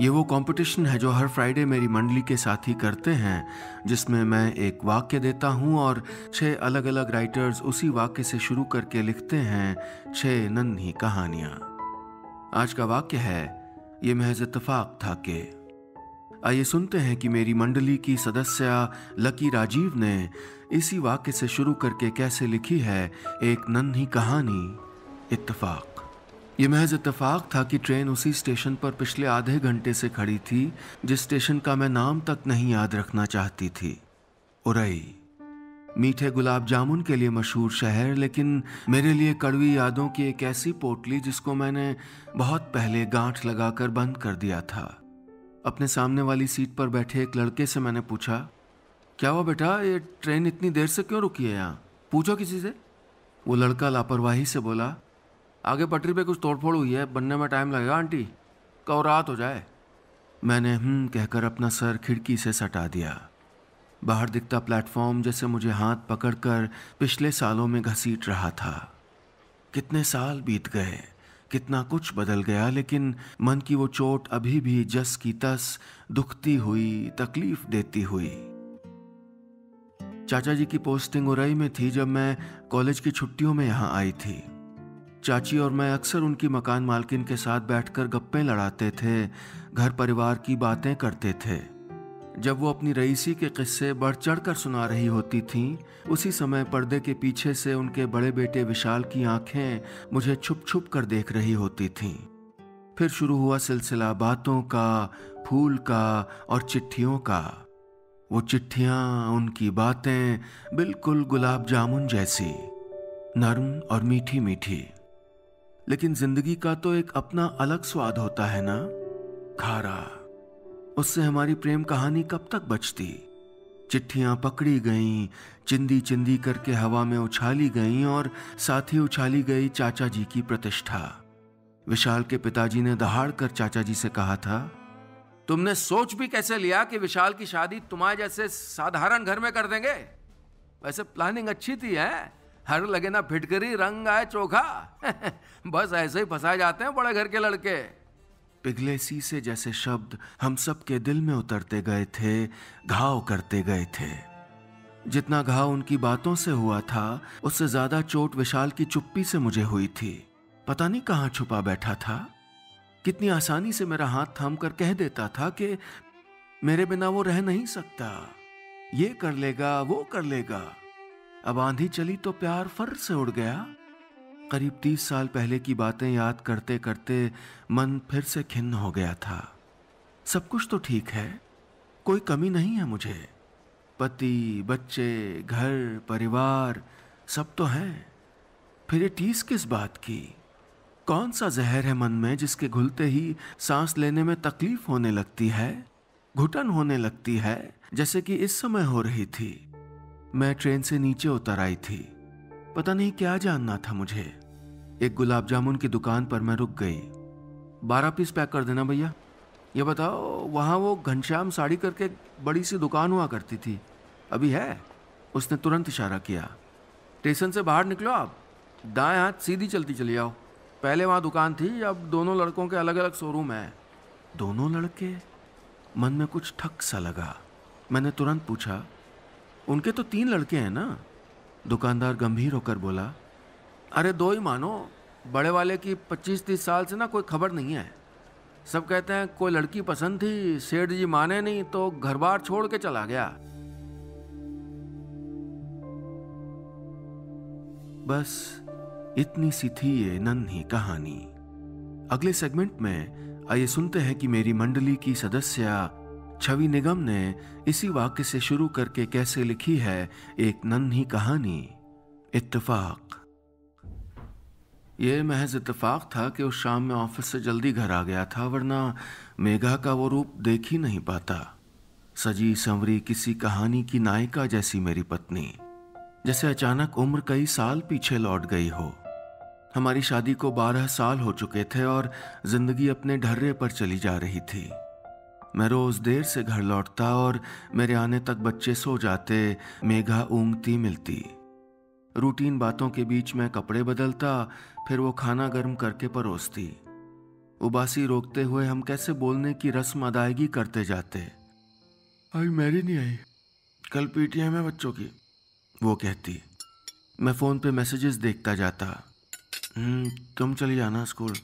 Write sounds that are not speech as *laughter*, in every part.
ये वो कंपटीशन है जो हर फ्राइडे मेरी मंडली के साथी करते हैं, जिसमें मैं एक वाक्य देता हूँ और छह अलग अलग राइटर्स उसी वाक्य से शुरू करके लिखते हैं छह नन्ही कहानियाँ। आज का वाक्य है, ये महज इतफाक था के। आइए सुनते हैं कि मेरी मंडली की सदस्य लकी राजीव ने इसी वाक्य से शुरू करके कैसे लिखी है एक नन्ही कहानी, इत्तेफाक। ये महज इतफाक था कि ट्रेन उसी स्टेशन पर पिछले आधे घंटे से खड़ी थी, जिस स्टेशन का मैं नाम तक नहीं याद रखना चाहती थी। उरई, मीठे गुलाब जामुन के लिए मशहूर शहर, लेकिन मेरे लिए कड़वी यादों की एक ऐसी पोटली जिसको मैंने बहुत पहले गांठ लगाकर बंद कर दिया था। अपने सामने वाली सीट पर बैठे एक लड़के से मैंने पूछा, क्या हुआ बेटा? ये ट्रेन इतनी देर से क्यों रुकी है यहाँ? पूछो किसी से? वो लड़का लापरवाही से बोला आगे पटरी पे कुछ तोड़फोड़ हुई है, बनने में टाइम लगेगा, आंटी? कहो, रात हो जाए। मैंने हम्म कहकर अपना सर खिड़की से सटा दिया। बाहर दिखता प्लेटफॉर्म जैसे मुझे हाथ पकड़कर पिछले सालों में घसीट रहा था। कितने साल बीत गए, कितना कुछ बदल गया, लेकिन मन की वो चोट अभी भी जस की तस दुखती हुई, तकलीफ़ देती हुई। चाचा जी की पोस्टिंग उरई में थी जब मैं कॉलेज की छुट्टियों में यहाँ आई थी। चाची और मैं अक्सर उनकी मकान मालकिन के साथ बैठकर गप्पे लड़ाते थे घर परिवार की बातें करते थे। जब वो अपनी रईसी के किस्से बढ़ चढ़ कर सुना रही होती थीं, उसी समय पर्दे के पीछे से उनके बड़े बेटे विशाल की आँखें मुझे छुप छुप कर देख रही होती थीं। फिर शुरू हुआ सिलसिला बातों का फूल का और चिट्ठियों का। वो चिट्ठियाँ उनकी बातें बिल्कुल गुलाब जामुन जैसी नर्म और मीठी मीठी लेकिन ज़िंदगी का तो एक अपना अलग स्वाद होता है ना? खारा। उससे हमारी प्रेम कहानी कब तक बचती? चिट्ठियाँ पकड़ी गईं चिंदी चिंदी करके हवा में उछाली गईं और साथ ही उछाली गई चाचा जी की प्रतिष्ठा। विशाल के पिताजी ने दहाड़ कर चाचा जी से कहा था, तुमने सोच भी कैसे लिया कि विशाल की शादी तुम्हारे जैसे साधारण घर में कर देंगे? वैसे प्लानिंग अच्छी थी, है? हर लगे ना फिटकरी, रंग आए चोखा। *laughs* बस ऐसे ही फंसाए जाते हैं बड़े घर के लड़के। पिघले शीसे जैसे शब्द हम सब के दिल में उतरते गए थे, घाव करते गए थे। जितना घाव उनकी बातों से हुआ था, उससे ज़्यादा चोट विशाल की चुप्पी से मुझे हुई थी। पता नहीं कहाँ छुपा बैठा था। कितनी आसानी से मेरा हाथ थाम कर कह देता था कि मेरे बिना वो रह नहीं सकता। ये कर लेगा, वो कर लेगा। अब आंधी चली तो प्यार फर से उड़ गया। करीब तीस साल पहले की बातें याद करते करते मन फिर से खिन्न हो गया था। सब कुछ तो ठीक है, कोई कमी नहीं है मुझे। पति, बच्चे, घर, परिवार, सब तो है। फिर ये टीस किस बात की? कौन सा जहर है मन में जिसके घुलते ही सांस लेने में तकलीफ़ होने लगती है, घुटन होने लगती है, जैसे कि इस समय हो रही थी? मैं ट्रेन से नीचे उतर आई थी। पता नहीं क्या जानना था मुझे। एक गुलाब जामुन की दुकान पर मैं रुक गई। बारह पीस पैक कर देना भैया। ये बताओ, वहाँ वो घनश्याम साड़ी करके बड़ी सी दुकान हुआ करती थी। अभी है? उसने तुरंत इशारा किया। स्टेशन से बाहर निकलो आप। दाएँ हाथ सीधी चलती चली आओ। पहले वहाँ दुकान थी, अब दोनों लड़कों के अलग अलग शोरूम हैं। दोनों लड़के? मन में कुछ ठक सा लगा। मैंने तुरंत पूछा उनके तो तीन लड़के हैं ना? दुकानदार गंभीर होकर बोला, अरे दो ही मानो, बड़े वाले की पच्चीस तीस साल से ना कोई खबर नहीं है। सब कहते हैं, कोई लड़की पसंद थी, सेठ जी माने नहीं तो घर बार छोड़ के चला गया। बस, इतनी सी थी ये नन्ही कहानी। अगले सेगमेंट में आइए सुनते हैं कि मेरी मंडली की सदस्य छवि निगम ने इसी वाक्य से शुरू करके कैसे लिखी है एक नन्ही कहानी? इत्तेफाक। ये महज इत्तेफाक था कि उस शाम में ऑफ़िस से जल्दी घर आ गया था, वरना मेघा का वो रूप देख ही नहीं पाता। सजी संवरी किसी कहानी की नायिका जैसी मेरी पत्नी, जैसे अचानक उम्र कई साल पीछे लौट गई हो। हमारी शादी को बारह साल हो चुके थे और ज़िंदगी अपने ढर्रे पर चली जा रही थी। मैं रोज देर से घर लौटता और मेरे आने तक बच्चे सो जाते मेघा ऊंगती मिलती। रूटीन बातों के बीच में कपड़े बदलता फिर वो खाना गर्म करके परोसती। उबासी रोकते हुए हम कैसे बोलने की रस्म अदायगी करते जाते। आई मेरी नहीं आई। कल पीटीएम है बच्चों की वो कहती। मैं फ़ोन पे मैसेजेस देखता जाता। हम्म, तुम चली जाना स्कूल।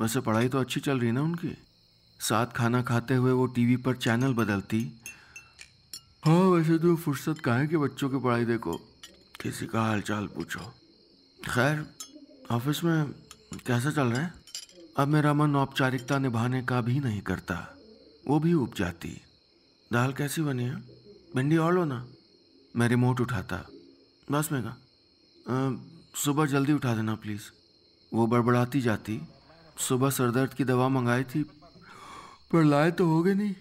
वैसे पढ़ाई तो अच्छी चल रही ना उनकी? साथ खाना खाते हुए वो टीवी पर चैनल बदलती। हाँ वैसे तो फुर्सत कहाँ है कि बच्चों की पढ़ाई देखो? किसी का हाल चाल पूछो। खैर, ऑफ़िस में कैसा चल रहा है? अब मेरा मन औपचारिकता निभाने का भी नहीं करता। वो भी उब जाती। दाल कैसी बनी है? भिंडी और लो ना। मैं रिमोट उठाता। बस मैं कहा सुबह जल्दी उठा देना, प्लीज़। वो बड़बड़ाती जाती। सुबह सरदर्द की दवा मंगाई थी पर लाए तो हो गए नहीं।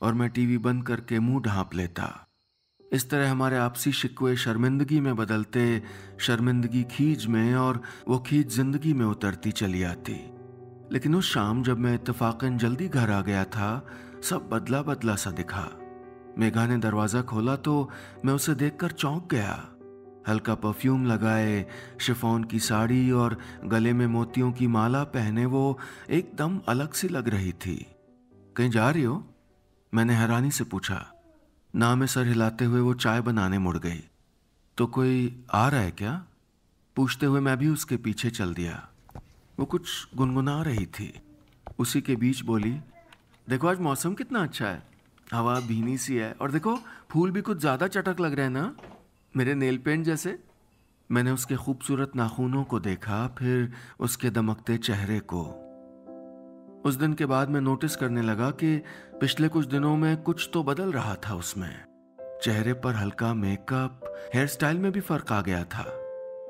और मैं टीवी बंद करके मुँह ढांप लेता। इस तरह हमारे आपसी शिकवे शर्मिंदगी में बदलते, शर्मिंदगी खींच में और वो खींच ज़िंदगी में उतरती चली आती। लेकिन उस शाम जब मैं इतफाकन जल्दी घर आ गया था, सब बदला बदला सा दिखा। मेघा ने दरवाज़ा खोला तो मैं उसे देखकर चौंक गया। हल्का परफ्यूम लगाए, शिफोन की साड़ी और गले में मोतियों की माला पहने वो एकदम अलग सी लग रही थी। कहीं जा रही हो? मैंने हैरानी से पूछा। ना में सर हिलाते हुए वो चाय बनाने मुड़ गई। तो कोई आ रहा है क्या? पूछते हुए मैं भी उसके पीछे चल दिया। वो कुछ गुनगुना रही थी। उसी के बीच बोली, देखो आज मौसम कितना अच्छा है। हवा भीनी सी है और देखो, फूल भी कुछ ज़्यादा चटक लग रहे हैं ना? मेरे नेल पेंट जैसे? मैंने उसके खूबसूरत नाखूनों को देखा, फिर उसके दमकते चेहरे को। उस दिन के बाद मैं नोटिस करने लगा कि पिछले कुछ दिनों में कुछ तो बदल रहा था उसमें। चेहरे पर हल्का मेकअप हेयर स्टाइल में भी फ़र्क आ गया था।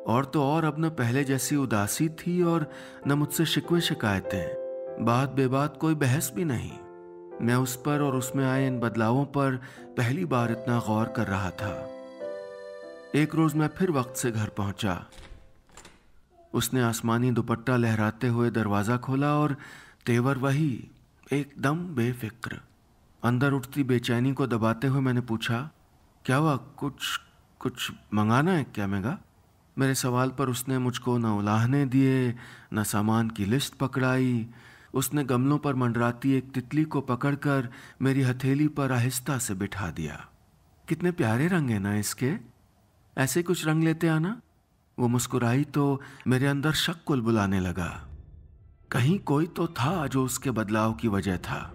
और तो और अब न पहले जैसी उदासी थी और न मुझसे शिकवे शिकायतें। बात बेबात कोई बहस भी नहीं। मैं उस पर और उसमें आए इन बदलावों पर पहली बार इतना गौर कर रहा था। एक रोज मैं फिर वक्त से घर पहुँचा। उसने आसमानी दुपट्टा लहराते हुए दरवाज़ा खोला और तेवर वही, एकदम बेफिक्र। अंदर उठती बेचैनी को दबाते हुए मैंने पूछा, क्या हुआ? कुछ कुछ मंगाना है क्या मेगा मेरे सवाल पर उसने मुझको न उलाहने दिए, न सामान की लिस्ट पकड़ाई। उसने गमलों पर मंडराती एक तितली को पकड़कर मेरी हथेली पर आहिस्ता से बिठा दिया। कितने प्यारे रंग है ना इसके। ऐसे कुछ रंग लेते आना। वो मुस्कुराई तो मेरे अंदर शक कुल बुलाने लगा। कहीं कोई तो था जो उसके बदलाव की वजह था।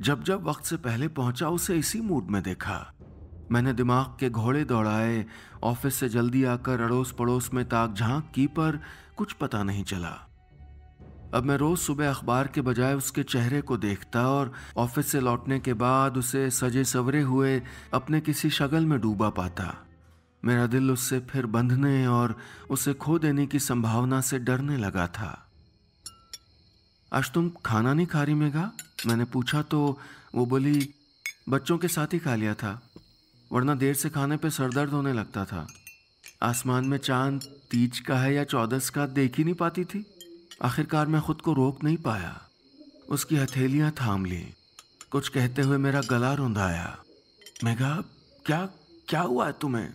जब जब वक्त से पहले पहुँचा, उसे इसी मूड में देखा। मैंने दिमाग के घोड़े दौड़ाए, ऑफ़िस से जल्दी आकर अड़ोस पड़ोस में ताक झाँक की, पर कुछ पता नहीं चला। अब मैं रोज सुबह अखबार के बजाय उसके चेहरे को देखता और ऑफ़िस से लौटने के बाद उसे सजे सवरे हुए अपने किसी शगल में डूबा पाता। मेरा दिल उससे फिर बंधने और उसे खो देने की संभावना से डरने लगा था। आज तुम खाना नहीं खा रही मेघा? मैंने पूछा तो वो बोली, बच्चों के साथ ही खा लिया था, वरना देर से खाने पे सरदर्द होने लगता था। आसमान में चाँद, तीज का है या चौदस का, देख ही नहीं पाती थी। आखिरकार मैं खुद को रोक नहीं पाया। उसकी हथेलियाँ थाम ली। कुछ कहते हुए मेरा गला रुंधाया। मेघा, क्या क्या हुआ है तुम्हें?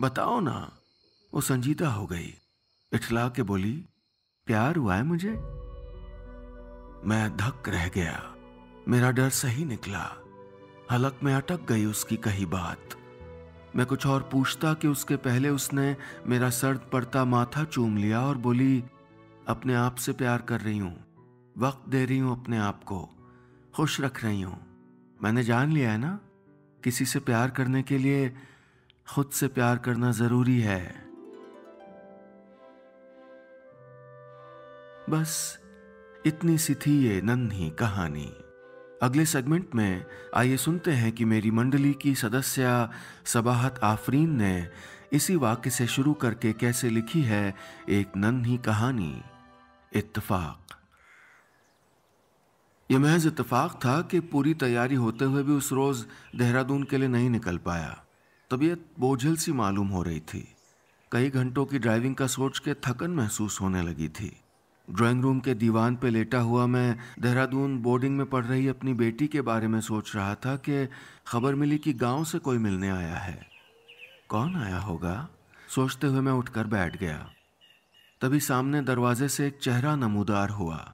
बताओ ना। वो संजीदा हो गई। इठला के बोली, प्यार हुआ है मुझे? मैं धक रह गया। मेरा डर सही निकला। हलक में अटक गई उसकी कही बात। मैं कुछ और पूछता कि उसके पहले उसने मेरा सर्द पड़ता माथा चूम लिया और बोली, अपने आप से प्यार कर रही हूँ। वक्त दे रही हूँ अपने आप को। खुश रख रही हूँ। मैंने जान लिया है ना, किसी से प्यार करने के लिए खुद से प्यार करना ज़रूरी है। बस, इतनी सी थी ये नन्ही कहानी। अगले सेगमेंट में आइए सुनते हैं कि मेरी मंडली की सदस्य सबाहत आफरीन ने इसी वाक्य से शुरू करके कैसे लिखी है एक नन्ही कहानी। इत्तेफाक। यह महज इत्तेफाक था कि पूरी तैयारी होते हुए भी उस रोज देहरादून के लिए नहीं निकल पाया। तबीयत बोझल सी मालूम हो रही थी। कई घंटों की ड्राइविंग का सोच के थकन महसूस होने लगी थी। ड्राइंग रूम के दीवान पे लेटा हुआ मैं देहरादून बोर्डिंग में पढ़ रही अपनी बेटी के बारे में सोच रहा था कि खबर मिली कि गाँव से कोई मिलने आया है। कौन आया होगा? सोचते हुए मैं उठकर बैठ गया। तभी सामने दरवाजे से एक चेहरा नमूदार हुआ।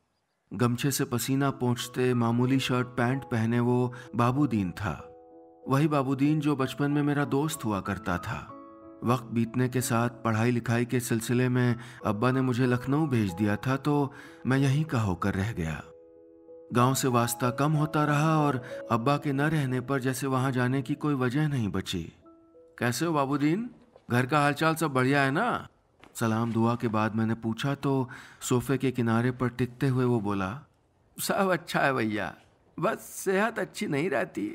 गमछे से पसीना पहुँचते मामूली शर्ट, पैंट पहने वो बाबूदीन था। वही बाबूदीन जो बचपन में मेरा दोस्त हुआ करता था। वक्त बीतने के साथ पढ़ाई लिखाई के सिलसिले में अब्बा ने मुझे लखनऊ भेज दिया था तो मैं यहीं का होकर रह गया। गाँव से वास्ता कम होता रहा और अब्बा के न रहने पर जैसे वहाँ जाने की कोई वजह नहीं बची। कैसे हो बाबूदीन? घर का हालचाल सब बढ़िया है ना? सलाम दुआ के बाद मैंने पूछा तो सोफे के किनारे पर टिकते हुए वो बोला, सब अच्छा है भैया, बस सेहत अच्छी नहीं रहती।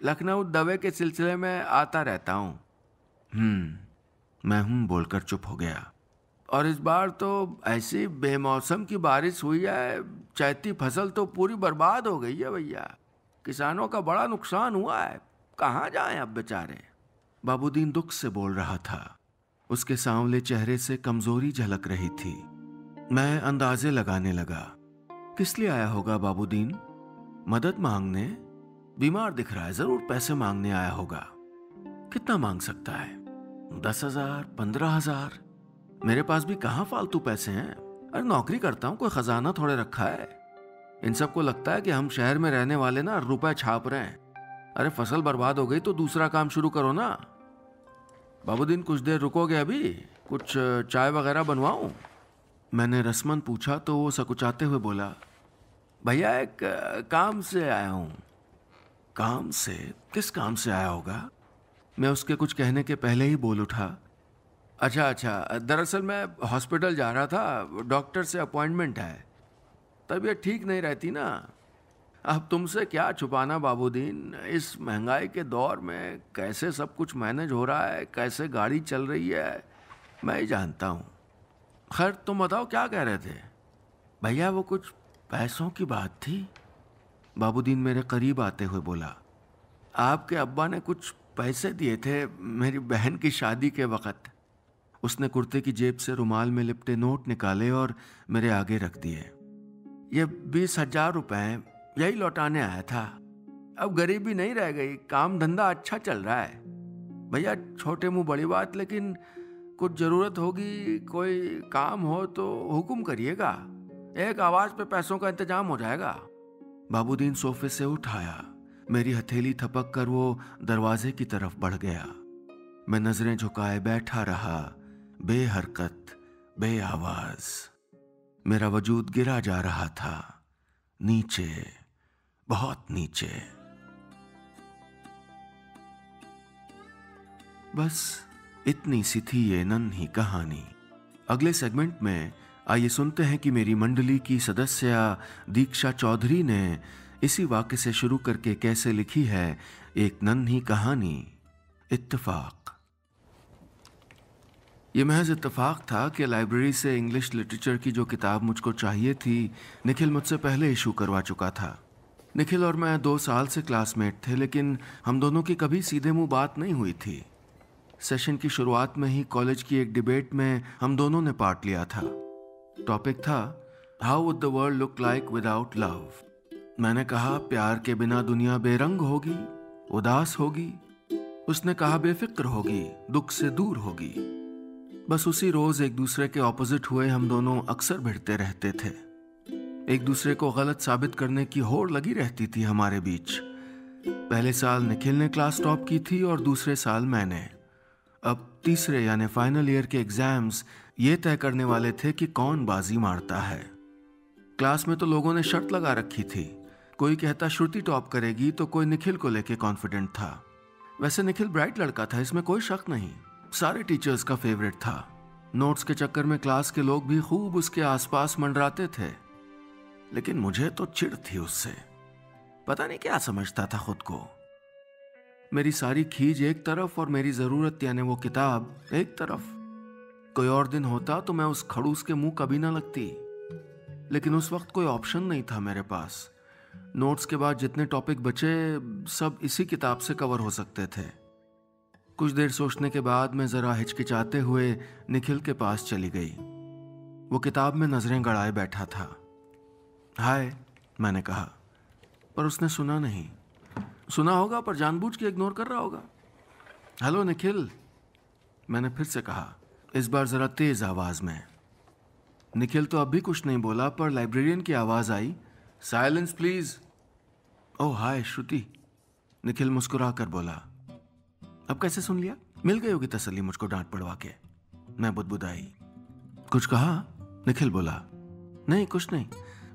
लखनऊ दवे के सिलसिले में आता रहता हूँ। हम्म मैं हूँ बोलकर चुप हो गया। और इस बार तो ऐसी बेमौसम की बारिश हुई है, चैती फ़सल तो पूरी बर्बाद हो गई है भैया। किसानों का बड़ा नुकसान हुआ है। कहाँ जाएँ अब बेचारे? बाबूदीन दुख से बोल रहा था। उसके सांवले चेहरे से कमज़ोरी झलक रही थी। मैं अंदाजे लगाने लगा, किस लिए आया होगा बाबूदीन मदद मांगने? बीमार दिख रहा है, ज़रूर पैसे मांगने आया होगा। कितना मांग सकता है? दस हज़ार, पंद्रह हज़ार? मेरे पास भी कहाँ फालतू पैसे हैं? अरे नौकरी करता हूँ, कोई खजाना थोड़े रखा है। इन सबको लगता है कि हम शहर में रहने वाले ना रुपए छाप रहे हैं। अरे फ़सल बर्बाद हो गई तो दूसरा काम शुरू करो ना। बाबूदीन, कुछ देर रुकोगे अभी? कुछ चाय वगैरह बनवाऊं? मैंने रसमन पूछा तो वो सकुचाते हुए बोला, भैया, एक काम से आया हूँ। काम से, किस काम से आया होगा? मैं उसके कुछ कहने के पहले ही बोल उठा। अच्छा अच्छा दरअसल मैं हॉस्पिटल जा रहा था, डॉक्टर से अपॉइंटमेंट है। तबीयत ठीक नहीं रहती ना। अब तुमसे क्या छुपाना बाबूदीन? इस महँगाई के दौर में कैसे सब कुछ मैनेज हो रहा है? कैसे गाड़ी चल रही है? मैं ही जानता हूँ। खैर, तुम बताओ, क्या कह रहे थे? भैया, वो कुछ पैसों की बात थी। बाबूदीन मेरे करीब आते हुए बोला, आपके अब्बा ने कुछ पैसे दिए थे मेरी बहन की शादी के वक़्त। उसने कुर्ते की जेब से रुमाल में लिपटे नोट निकाले और मेरे आगे रख दिए। ये बीस हज़ार रुपए यही लौटाने आया था। अब गरीबी नहीं रह गई, काम धंधा अच्छा चल रहा है। भैया, छोटे मुँह बड़ी बात, लेकिन कुछ ज़रूरत होगी, कोई काम हो तो हुक्म करिएगा। एक आवाज़ पे पैसों का इंतज़ाम हो जाएगा। बाबूदीन सोफे से उठाया। मेरी हथेली थपक कर वो दरवाजे की तरफ़ बढ़ गया। मैं नज़रें झुकाए बैठा रहा। बेहरकत बे आवाज़ मेरा वजूद गिरा जा रहा था। नीचे, बहुत नीचे। बस इतनी सी थी ये नन्ही कहानी। अगले सेगमेंट में आइए सुनते हैं कि मेरी मंडली की सदस्य दीक्षा चौधरी ने इसी वाक्य से शुरू करके कैसे लिखी है एक नन्ही कहानी, इत्तेफाक। ये महज इतफाक था कि लाइब्रेरी से इंग्लिश लिटरेचर की जो किताब मुझको चाहिए थी, निखिल मुझसे पहले इशू करवा चुका था। निखिल और मैं दो साल से क्लासमेट थे, लेकिन हम दोनों की कभी सीधे मुँह बात नहीं हुई थी। सेशन की शुरुआत में ही कॉलेज की एक डिबेट में हम दोनों ने पार्ट लिया था। टॉपिक था how would the world look like without love मैंने कहा, प्यार के बिना दुनिया बेरंग होगी, उदास होगी। उसने कहा, बेफिक्र होगी, दुख से दूर होगी। बस उसी रोज एक दूसरे के ऑपोजिट हुए हम दोनों अक्सर भिड़ते रहते थे। एक दूसरे को गलत साबित करने की होड़ लगी रहती थी हमारे बीच। पहले साल निखिल ने क्लास टॉप की थी और दूसरे साल मैंने। अब तीसरे यानी फाइनल ईयर के एग्ज़ाम्स ये तय करने वाले थे कि कौन बाजी मारता है। क्लास में तो लोगों ने शर्त लगा रखी थी। कोई कहता श्रुति टॉप करेगी तो कोई निखिल को लेके कॉन्फिडेंट था। वैसे निखिल ब्राइट लड़का था, इसमें कोई शक नहीं। सारे टीचर्स का फेवरेट था। नोट्स के चक्कर में क्लास के लोग भी खूब उसके आसपास मंडराते थे। लेकिन मुझे तो चिड़ थी उससे। पता नहीं क्या समझता था खुद को। मेरी सारी खीज एक तरफ़ और मेरी ज़रूरत यानी वो किताब एक तरफ़। कोई और दिन होता तो मैं उस खड़ूस के मुँह कभी ना लगती। लेकिन उस वक्त कोई ऑप्शन नहीं था मेरे पास। नोट्स के बाद जितने टॉपिक बचे, सब इसी किताब से कवर हो सकते थे। कुछ देर सोचने के बाद मैं जरा हिचकिचाते हुए निखिल के पास चली गई। वो किताब में नज़रें गड़ाए बैठा था। हाय, मैंने कहा, पर उसने सुना नहीं। सुना होगा, पर जानबूझ के इग्नोर कर रहा होगा। हेलो, निखिल, मैंने फिर से कहा इस बार ज़रा तेज़ आवाज़ में। निखिल तो अब भी कुछ नहीं बोला, पर लाइब्रेरियन की आवाज़ आई। Silence please oh hi Shruti. Nikhil मुस्कुरा कर बोला, अब कैसे सुन लिया? मिल गई होगी तसली मुझको डांट पड़वा के। मैं बुदबुदाई। कुछ कहा? निखिल बोला, नहीं, कुछ नहीं।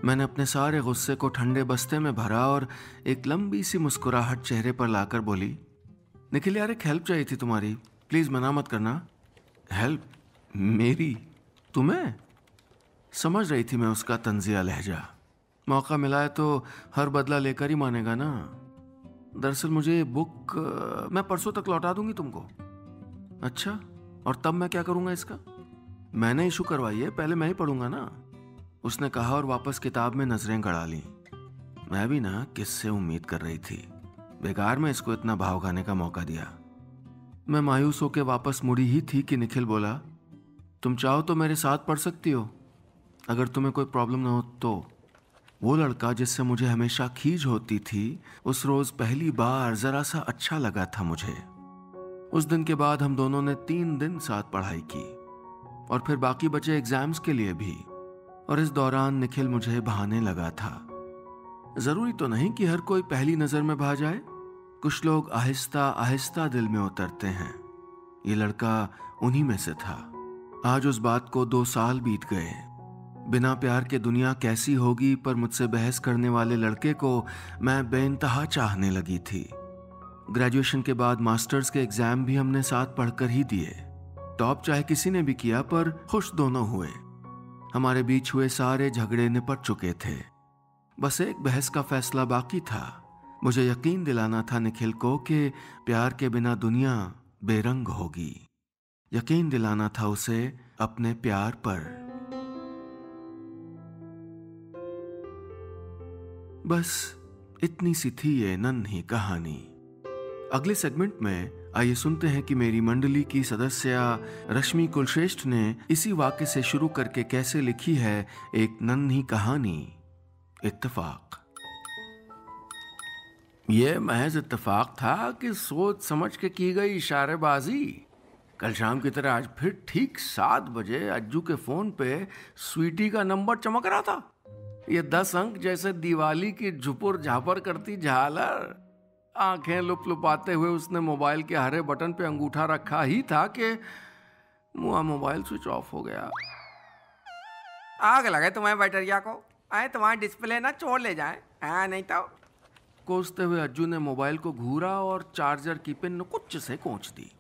मैंने अपने सारे गुस्से को ठंडे बस्ते में भरा और एक लंबी सी मुस्कुराहट चेहरे पर लाकर बोली, निखिल यार, एक हेल्प चाहिए थी तुम्हारी। प्लीज़ मना मत करना। हेल्प मेरी, तुम्हें? समझ रही थी मैं उसका तंजिया लहजा। मौका मिला है तो हर बदला लेकर ही मानेगा ना? दरअसल मुझे बुक मैं परसों तक लौटा दूँगी तुमको। अच्छा और तब मैं क्या करूँगा इसका? मैंने इशू करवाई है, पहले मैं ही पढ़ूँगा ना? उसने कहा और वापस किताब में नज़रें गड़ा ली। मैं भी ना किससे उम्मीद कर रही थी। बेकार में इसको इतना भाव खाने का मौका दिया। मैं मायूस होकर वापस मुड़ी ही थी कि निखिल बोला, तुम चाहो तो मेरे साथ पढ़ सकती हो। अगर तुम्हें कोई प्रॉब्लम ना हो तो। वो लड़का जिससे मुझे हमेशा खींच होती थी, उस रोज पहली बार जरा सा अच्छा लगा था मुझे। उस दिन के बाद हम दोनों ने तीन दिन साथ पढ़ाई की, और फिर बाकी बचे एग्ज़ाम्स के लिए भी। और इस दौरान निखिल मुझे बहाने लगा था। ज़रूरी तो नहीं कि हर कोई पहली नज़र में भा जाए कुछ लोग आहिस्ता आहिस्ता दिल में उतरते हैं। ये लड़का उन्हीं में से था। आज उस बात को दो साल बीत गए बिना प्यार के दुनिया कैसी होगी पर मुझसे बहस करने वाले लड़के को मैं बेइंतहा चाहने लगी थी। ग्रेजुएशन के बाद मास्टर्स के एग्ज़ाम भी हमने साथ पढ़कर ही दिए। टॉप चाहे किसी ने भी किया पर खुश दोनों हुए। हमारे बीच हुए सारे झगड़े निपट चुके थे। बस एक बहस का फैसला बाकी था। मुझे यकीन दिलाना था निखिल को कि प्यार के बिना दुनिया बेरंग होगी। यकीन दिलाना था उसे अपने प्यार पर। बस इतनी सी थी ये नन्ही कहानी। अगले सेगमेंट में आइए सुनते हैं कि मेरी मंडली की सदस्य रश्मि कुलश्रेष्ठ ने इसी वाक्य से शुरू करके कैसे लिखी है एक नन्ही कहानी, इत्तेफाक। ये महज इतफाक था कि सोच समझ के की गई इशारेबाजी। कल शाम की तरह आज फिर ठीक सात बजे अज्जू के फ़ोन पे स्वीटी का नंबर चमक रहा था। ये दस अंक जैसे दिवाली की झुपुर झापर करती झालर। आँखें लुप लुपाते हुए उसने मोबाइल के हरे बटन पे अंगूठा रखा ही था कि मुआ मोबाइल स्विच ऑफ़ हो गया। आग लगे तुम्हारे बैटरिया को। आए तुम्हारा डिस्प्ले ना छोड़ ले जाए। हाँ नहीं तो। कोसते हुए अज्जू ने मोबाइल को घूरा और चार्जर की पिन कुछ से कोच दी।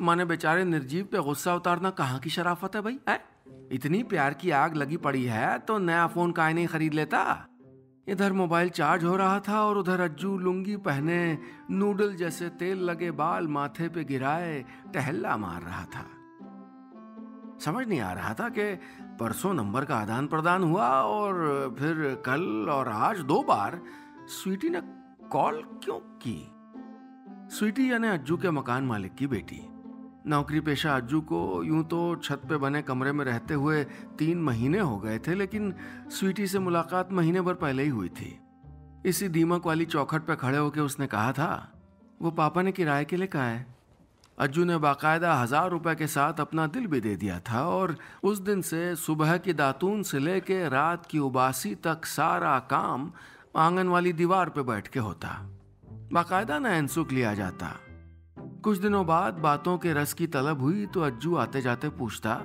माने बेचारे निर्जीव पे गुस्सा उतारना कहाँ की शराफत है भाई, है? इतनी प्यार की आग लगी पड़ी है तो नया फ़ोन का नहीं खरीद लेता? इधर मोबाइल चार्ज हो रहा था और उधर अज्जू लुंगी पहने नूडल जैसे तेल लगे बाल माथे पे गिराए टहल्ला मार रहा था। समझ नहीं आ रहा था कि परसों नंबर का आदान प्रदान हुआ और फिर कल और आज दो बार स्वीटी ने कॉल क्यों की? स्वीटी यानी अज्जू के मकान मालिक की बेटी। नौकरी पेशा अज्जू को यूँ तो छत पे बने कमरे में रहते हुए तीन महीने हो गए थे, लेकिन स्वीटी से मुलाकात महीने भर पहले ही हुई थी। इसी दीमक वाली चौखट पे खड़े होकर उसने कहा था, वो पापा ने किराए के लिए कहा है। अज्जू ने बाकायदा हज़ार रुपए के साथ अपना दिल भी दे दिया था और उस दिन से सुबह की दातून से लेके रात की उबासी तक सारा काम आँगन वाली दीवार पे बैठ के होता। बाकायदा ना इंसुख लिया जाता। कुछ दिनों बाद बातों के रस की तलब हुई तो अज्जू आते जाते पूछता,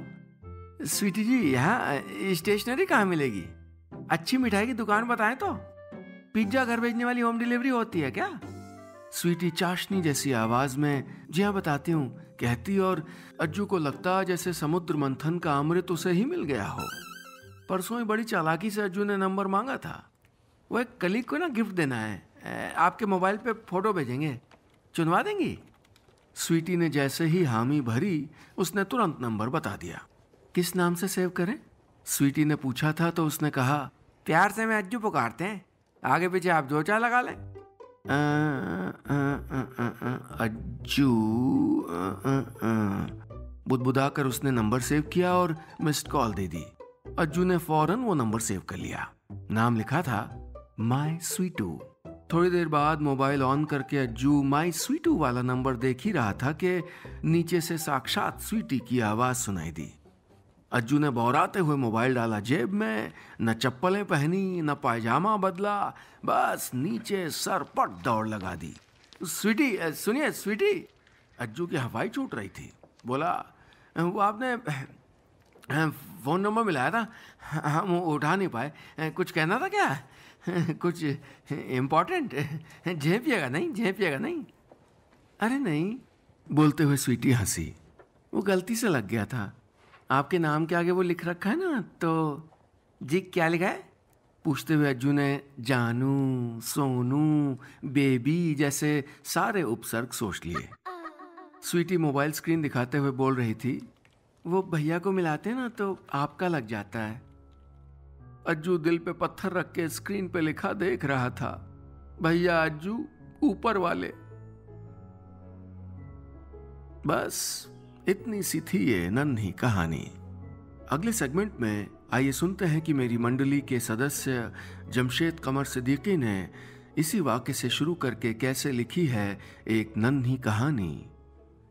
स्वीटी जी, यहाँ स्टेशनरी कहाँ मिलेगी? अच्छी मिठाई की दुकान बताएँ तो। पिज्जा घर भेजने वाली होम डिलीवरी होती है क्या? स्वीटी चाशनी जैसी आवाज़ में, जी हाँ बताती हूँ। कहती और अज्जू को लगता जैसे समुद्र मंथन का अमृत उसे ही मिल गया हो। परसों ही बड़ी चालाकी से अज्जू ने नंबर मांगा था। वो एक कलीग को ना गिफ्ट देना है। आपके मोबाइल पे फ़ोटो भेजेंगे। चुनवा देंगी। स्वीटी ने जैसे ही हामी भरी, उसने तुरंत नंबर बता दिया। किस नाम से सेव करें? स्वीटी ने पूछा था तो उसने कहा, प्यार से मैं अज्जू पुकारते हैं। आगे पीछे आप जो चाह लगा लें। अज्जू बुदबुदा कर उसने नंबर सेव किया और मिस्ड कॉल दे दी। अज्जू ने फ़ौरन वो नंबर सेव कर लिया। नाम लिखा था माई स्वीटू थोड़ी देर बाद मोबाइल ऑन करके अज्जू माई स्वीटू वाला नंबर देख ही रहा था कि नीचे से साक्षात स्वीटी की आवाज़ सुनाई दी। अज्जू ने बौराते हुए मोबाइल डाला जेब में, न चप्पलें पहनी, न पायजामा बदला, बस नीचे सर पट दौड़ लगा दी। स्वीटी सुनिए स्वीटी। अज्जू की हवाई छूट रही थी। बोला वो आपने फ़ोन नंबर मिलाया था। हम उठा नहीं पाए। कुछ कहना था क्या? कुछ इम्पोर्टेंट झेपिएगा नहीं झेपिएगा नहीं। अरे नहीं। बोलते हुए स्वीटी हँसी। वो गलती से लग गया था। आपके नाम के आगे वो लिख रखा है ना तो जी क्या लिखा है? पूछते हुए अज्जू ने जानू, सोनू, बेबी जैसे सारे उपसर्ग सोच लिए। स्वीटी मोबाइल स्क्रीन दिखाते हुए बोल रही थी वो भैया को मिलाते ना तो आपका लग जाता है। अज्जू दिल पे पत्थर रख के स्क्रीन पे लिखा देख रहा था, भैया अज्जू, ऊपर वाले। बस, इतनी सी थी ये नन्ही कहानी। अगले सेगमेंट में आइए सुनते हैं कि मेरी मंडली के सदस्य जमशेद कमर सिद्दीकी ने इसी वाक्य से शुरू करके कैसे लिखी है एक नन्ही कहानी,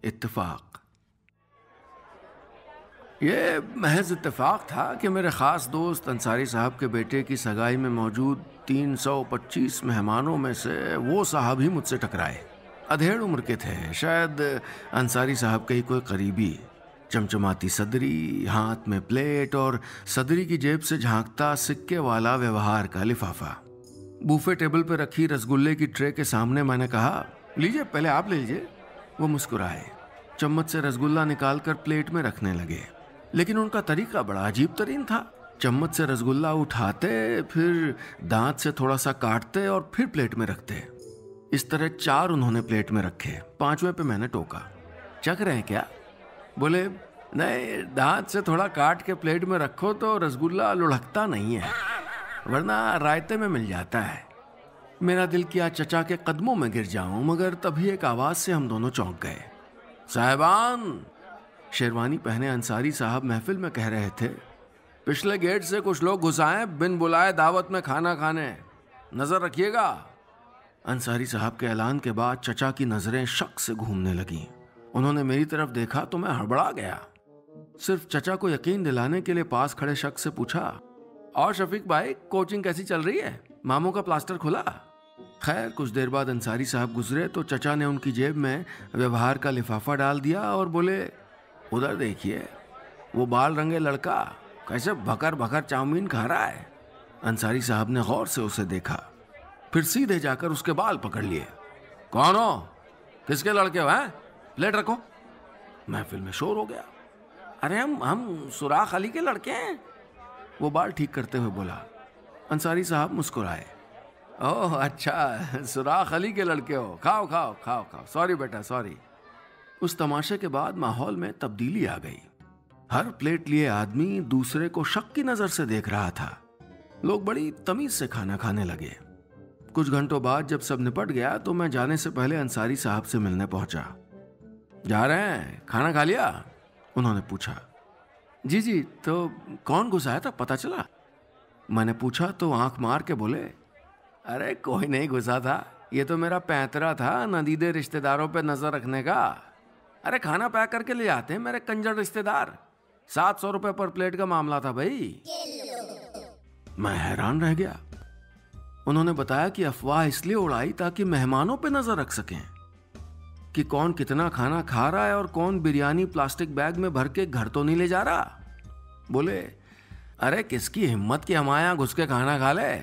इत्तेफाक। ये महज इतफाक़ था कि मेरे ख़ास दोस्त अंसारी साहब के बेटे की सगाई में मौजूद 325 मेहमानों में से वो साहब ही मुझसे टकराए। अधेड़ उम्र के थे, शायद अंसारी साहब के ही कोई करीबी। चमचमाती सदरी, हाथ में प्लेट और सदरी की जेब से झांकता सिक्के वाला व्यवहार का लिफाफा। बूफे टेबल पर रखी रसगुल्ले की ट्रे के सामने मैंने कहा, लीजिए, पहले आप ले लीजिए। वो मुस्कुराए। चम्मच से रसगुल्ला निकालकर प्लेट में रखने लगे। लेकिन उनका तरीका बड़ा अजीब तरीन था। चम्मच से रसगुल्ला उठाते, फिर दांत से थोड़ा सा काटते और फिर प्लेट में रखते। इस तरह चार उन्होंने प्लेट में रखे। पांचवे पे मैंने टोका। चख रहे हैं क्या? बोले, नहीं, दांत से थोड़ा काट के प्लेट में रखो तो रसगुल्ला लुढ़कता नहीं है, वरना रायते में मिल जाता है। मेरा दिल किया चचा के कदमों में गिर जाऊँ, मगर तभी एक आवाज़ से हम दोनों चौंक गए। साहबान शेरवानी पहने अंसारी साहब महफिल में कह रहे थे, पिछले गेट से कुछ लोग घुसाए, बिन बुलाए दावत में खाना खाने। नज़र रखिएगा। अंसारी साहब के ऐलान के बाद चचा की नज़रें शक से घूमने लगी। उन्होंने मेरी तरफ़ देखा तो मैं हड़बड़ा गया। सिर्फ़ चचा को यकीन दिलाने के लिए पास खड़े शख्स से पूछा, और शफीक भाई, कोचिंग कैसी चल रही है? मामू का प्लास्टर खुला? खैर, कुछ देर बाद अंसारी साहब गुजरे तो चचा ने उनकी जेब में व्यवहार का लिफाफा डाल दिया और बोले उधर देखिए, वो बाल रंगे लड़का कैसे भकर भकर चाउमीन खा रहा है। अंसारी साहब ने गौर से उसे देखा, फिर सीधे जाकर उसके बाल पकड़ लिए। कौन हो? किसके लड़के हो, हैं? प्लेट रखो। महफिल में शोर हो गया। अरे हम हम सुराख अली के लड़के हैं। वो बाल ठीक करते हुए बोला। अंसारी साहब मुस्कुराए। ओह अच्छा सुराख अली के लड़के हो। खाओ खाओ खाओ खाओ। सॉरी बेटा सॉरी उस तमाशे के बाद माहौल में तब्दीली आ गई। हर प्लेट लिए आदमी दूसरे को शक की नज़र से देख रहा था। लोग बड़ी तमीज से खाना खाने लगे। कुछ घंटों बाद जब सब निपट गया तो मैं जाने से पहले अंसारी साहब से मिलने पहुँचा। जा रहे हैं, खाना खा लिया? उन्होंने पूछा। जी जी तो कौन घुसाया था, पता चला? मैंने पूछा तो आँख मार के बोले, अरे, कोई नहीं घुसा था। ये तो मेरा पैंतरा था, नदीदे रिश्तेदारों पे नज़र रखने का। अरे खाना पैक करके ले आते हैं मेरे कंजर रिश्तेदार। सात सौ रुपए पर प्लेट का मामला था भाई। मैं हैरान रह गया। उन्होंने बताया कि अफवाह इसलिए उड़ाई ताकि मेहमानों पे नज़र रख सकें कि कौन कितना खाना खा रहा है और कौन बिरयानी प्लास्टिक बैग में भर के घर तो नहीं ले जा रहा। बोले, अरे किसकी हिम्मत की हमारे यहाँ घुस के खाना खा ले?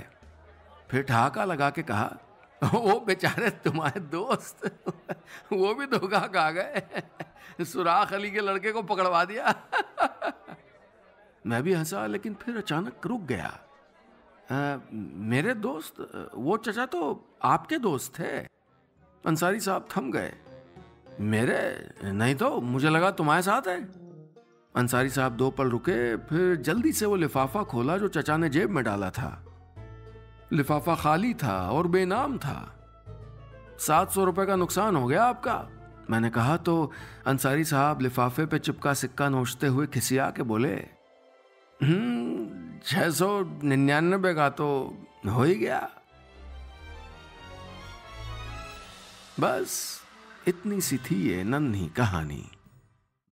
फिर ठहाका लगा के कहा *laughs* वो बेचारे तुम्हारे दोस्त वो भी धोखा खा गए। सुराख अली के लड़के को पकड़वा दिया। मैं भी हंसा लेकिन फिर अचानक रुक गया। आ, मेरे दोस्त वो चचा तो आपके दोस्त थे। अंसारी साहब थम गए। मेरे? नहीं तो मुझे लगा तुम्हारे साथ है। अंसारी साहब दो पल रुके फिर जल्दी से वो लिफाफा खोला जो चचा ने जेब में डाला था। लिफाफा खाली था और बेनाम था। सात सौ रुपए का नुकसान हो गया आपका। मैंने कहा तो अंसारी साहब लिफाफे पे चिपका सिक्का नोचते हुए खिसिया के बोले हम्म छह सौ निन्यानबे का तो हो ही गया। बस, इतनी सी थी ये नन्ही कहानी।